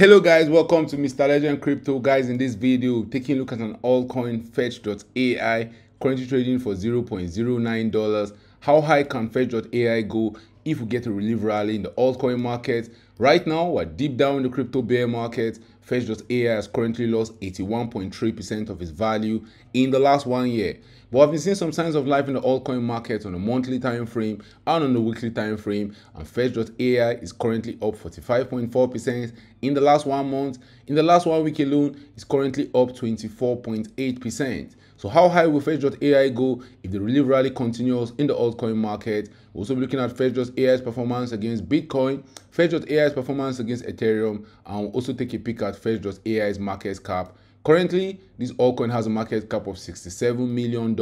Hello guys, welcome to Mr. Legend Crypto. Guys, in this video, taking a look at an altcoin fetch.ai currently trading for $0.09. How high can fetch.ai go if we get a relief rally in the altcoin market? Right now, we're deep down in the crypto bear market. Fetch.ai has currently lost 81.3% of its value in the last one year. But I've been seeing some signs of life in the altcoin market on a monthly time frame and on the weekly time frame. And Fetch.ai is currently up 45.4% in the last one month. In the last one week alone, it's currently up 24.8%. So how high will Fetch.ai go if the relief rally continues in the altcoin market? We'll also be looking at Fetch.ai's performance against Bitcoin, Fetch.ai's performance against Ethereum, and we'll also take a peek at Fetch.ai's market cap Currently, this altcoin has a market cap of $67 million.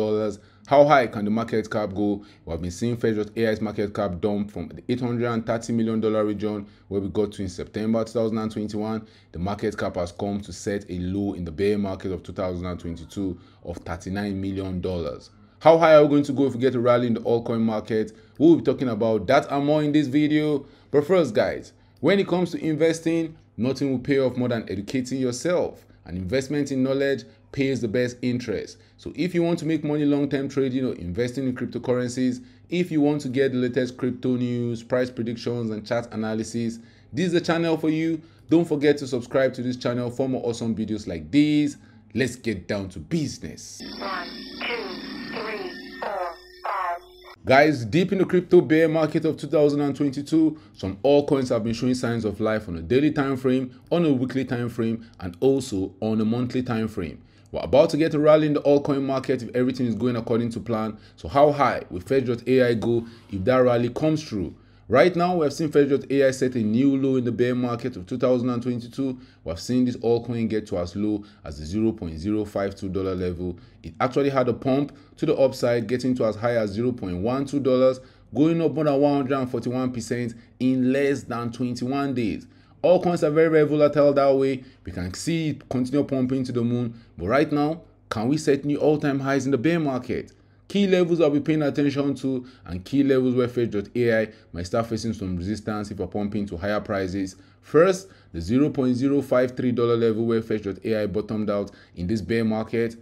How high can the market cap go? We have been seeing Fetch.ai's market cap dump from the $830 million region where we got to in September 2021. The market cap has come to set a low in the bear market of 2022 of $39 million. How high are we going to go if we get a rally in the altcoin market? We'll be talking about that and more in this video. But first, guys, when it comes to investing, nothing will pay off more than educating yourself. An investment in knowledge pays the best interest. So if you want to make money long-term trading or investing in cryptocurrencies, if you want to get the latest crypto news, price predictions, and chart analysis, this is the channel for you. Don't forget to subscribe to this channel for more awesome videos like these. Let's get down to business. Guys, deep in the crypto bear market of 2022, some altcoins have been showing signs of life on a daily time frame, on a weekly time frame, and also on a monthly time frame. We're about to get a rally in the altcoin market if everything is going according to plan. So how high will Fetch.ai go if that rally comes through? Right now, we have seen Fetch.ai set a new low in the bear market of 2022. We have seen this altcoin get to as low as the $0.052 level. It actually had a pump to the upside, getting to as high as $0.12, going up more than 141% in less than 21 days. All coins are very, very volatile that way. We can see it continue pumping to the moon. But right now, can we set new all-time highs in the bear market? Key levels I'll be paying attention to and key levels where Fetch.ai might start facing some resistance if we're pumping to higher prices. First, the $0.053 level where Fetch.ai bottomed out in this bear market.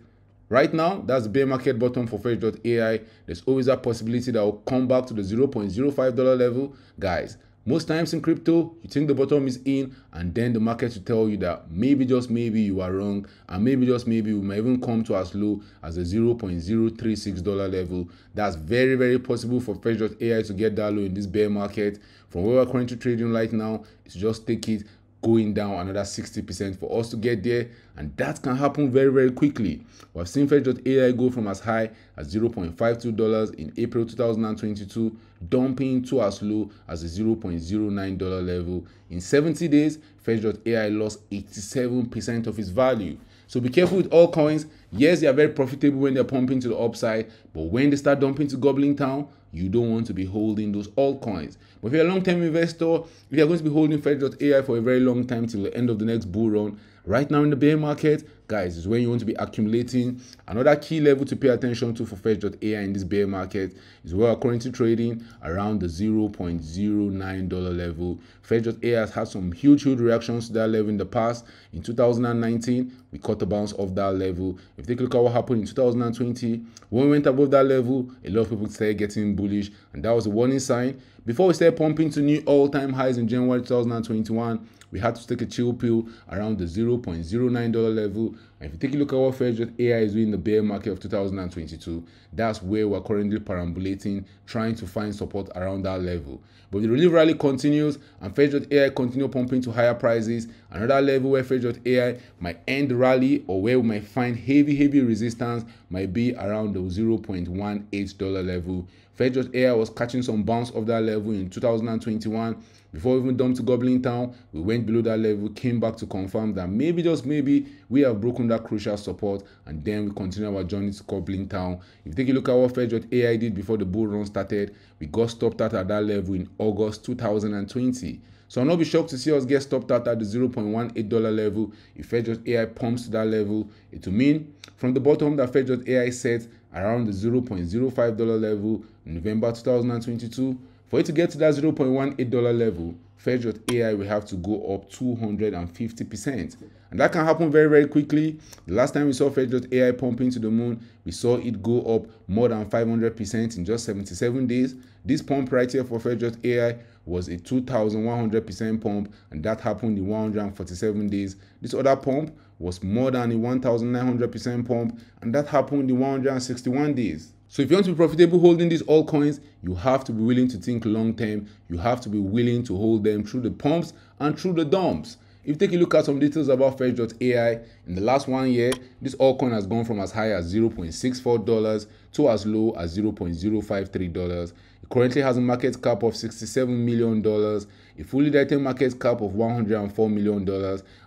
Right now, that's the bear market bottom for Fetch.ai. There's always a possibility that will come back to the $0.05 level. Guys, most times in crypto, you think the bottom is in, and then the market will tell you that maybe just maybe you are wrong, and maybe just maybe we might even come to as low as a $0.036 level. That's very, very possible for Fetch.ai to get that low in this bear market. From where we're currently trading right now, it's just take it going down another 60% for us to get there and that can happen very very quickly. We've seen fetch.ai go from as high as 0.52 dollars in april 2022 dumping to as low as the 0.09 level. In 70 days fetch.ai lost 87% of its value. So be careful with all coins yes they are very profitable when they're pumping to the upside but when they start dumping to goblin town you don't want to be holding those altcoins. But if you're a long-term investor, if you're going to be holding Fetch.ai for a very long time till the end of the next bull run, right now in the bear market, guys, is when you want to be accumulating. Another key level to pay attention to for Fetch.ai in this bear market is where we're currently trading around the $0.09 level. Fetch.ai has had some huge, huge reactions to that level in the past. In 2019, we caught a bounce off that level. If take a look at what happened in 2020, when we went above that level, a lot of people started getting bullish, and that was a warning sign. Before we started pumping to new all-time highs in January 2021, we had to take a chill pill around the $0.09 level. And if you take a look at what ai is doing in the bear market of 2022, that's where we're currently perambulating, trying to find support around that level. But the relief rally continues and Fetch.ai continue pumping to higher prices. Another level where Fetch.ai might end the rally or where we might find heavy, heavy resistance might be around the $0.18 level. Fetch.ai was catching some bounce of that level in 2021 before even dumped to Goblin Town, we went below that level, came back to confirm that maybe, just maybe, we have broken that crucial support, and then we continue our journey to Goblin Town. If you take a look at what Fetch.ai did before the bull run started, we got stopped out at that level in August 2020. So I'll not be shocked to see us get stopped out at the $0.18 level. If Fetch.ai pumps to that level, it will mean from the bottom that Fetch.ai set around the $0.05 level in November 2022, for it to get to that $0.18 level, Fetch.ai will have to go up 250%. And that can happen very, very quickly. The last time we saw Fetch.ai pumping to the moon, we saw it go up more than 500% in just 77 days. This pump right here for Fetch.ai was a 2,100% pump, and that happened in 147 days. This other pump was more than a 1,900% pump, and that happened in 161 days. So if you want to be profitable holding these altcoins, you have to be willing to think long term. You have to be willing to hold them through the pumps and through the dumps. If you take a look at some details about Fetch.ai, in the last one year, this altcoin has gone from as high as $0.64 to as low as $0.053. It currently has a market cap of $67 million, a fully diluted market cap of $104 million,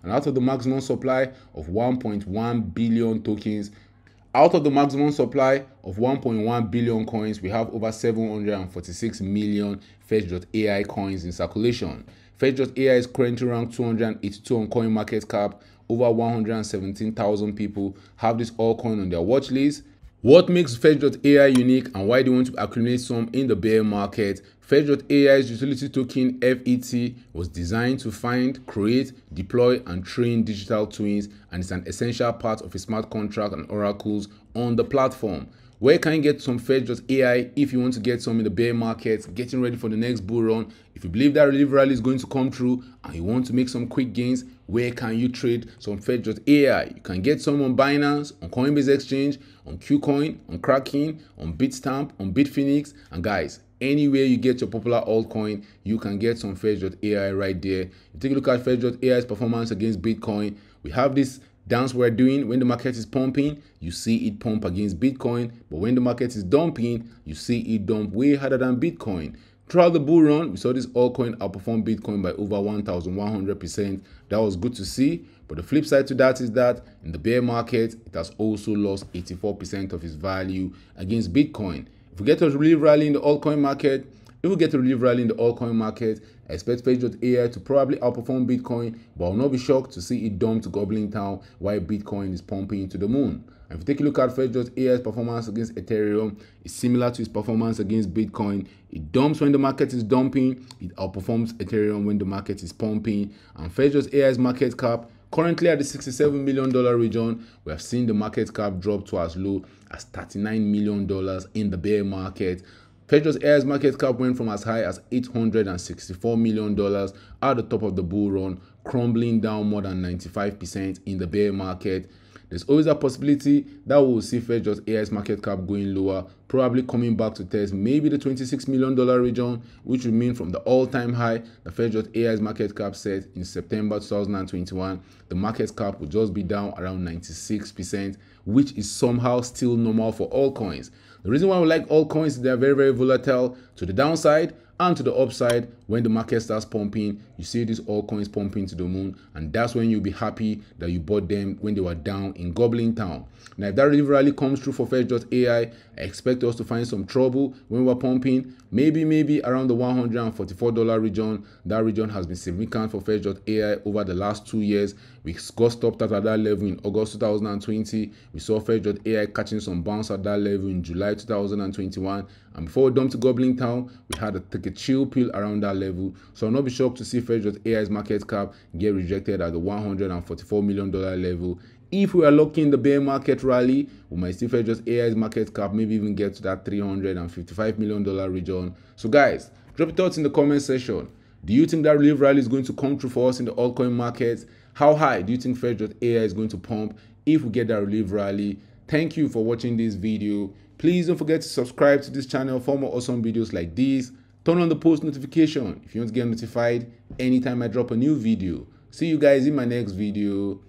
and out of the maximum supply of 1.1 billion tokens, out of the maximum supply of 1.1 billion coins, we have over 746 million Fetch.ai coins in circulation. Fetch.ai is currently ranked 282 on CoinMarketCap. Over 117,000 people have this altcoin on their watch list. What makes Fetch.ai unique and why you want to accumulate some in the bear market? Fetch.ai's utility token FET was designed to find, create, deploy, and train digital twins and is an essential part of a smart contract and oracles on the platform. Where can you get some Fetch.ai if you want to get some in the bear market, getting ready for the next bull run? If you believe that relief rally is going to come through and you want to make some quick gains, where can you trade some Fetch.ai? You can get some on Binance, on Coinbase Exchange, on KuCoin, on Kraken, on Bitstamp, on Bitfinex, and guys, anywhere you get your popular altcoin, you can get some Fetch.ai right there. You take a look at Fetch.ai's performance against Bitcoin. We have this dance we're doing when the market is pumping you see it pump against bitcoin. But when the market is dumping you see it dump way harder than bitcoin. Throughout the bull run we saw this altcoin outperform bitcoin by over 1100 percent. That was good to see. But the flip side to that is that in the bear market it has also lost 84 percent of its value against bitcoin. If we get a really rally in the altcoin market if we get a relief rally in the altcoin market, I expect Fetch.ai to probably outperform Bitcoin, but I'll not be shocked to see it dump to Goblin Town while Bitcoin is pumping to the moon. And if you take a look at Fetch.ai's performance against Ethereum, it's similar to its performance against Bitcoin. It dumps when the market is dumping, it outperforms Ethereum when the market is pumping. And Fetch.ai's market cap Currently at the $67 million region, we have seen the market cap drop to as low as $39 million in the bear market. Fetch.ai's market cap went from as high as $864 million at the top of the bull run, crumbling down more than 95% in the bear market. There's always a possibility that we'll see Fetch.ai's market cap going lower, probably coming back to test maybe the $26 million region, which would mean from the all-time high the Fetch.ai's market cap set in September 2021, the market cap would just be down around 96%, which is somehow still normal for all coins. The reason why we like altcoins is they are very, very volatile to the downside and to the upside when the market starts pumping you see these altcoins pumping to the moon and that's when you'll be happy that you bought them when they were down in goblin town. Now if that really rally comes through for fetch.ai i expect us to find some trouble when we're pumping. Maybe maybe around the 144 dollar region that region has been significant for fetch.ai over the last two years. We got stopped at that level in august 2020 we saw fetch.ai catching some bounce at that level in july 2021 and before we dumped to goblin town we had a take a chill pill around that level. So I'll not be shocked to see Fetch.ai's market cap get rejected at the $144 million level. If we are lucky in the bear market rally, we might see Fetch.ai's market cap maybe even get to that $355 million region. So guys, drop your thoughts in the comment section. Do you think that relief rally is going to come true for us in the altcoin markets? How high do you think Fetch.ai is going to pump if we get that relief rally? Thank you for watching this video. Please don't forget to subscribe to this channel for more awesome videos like these. Turn on the post notification if you want to get notified anytime I drop a new video. See you guys in my next video.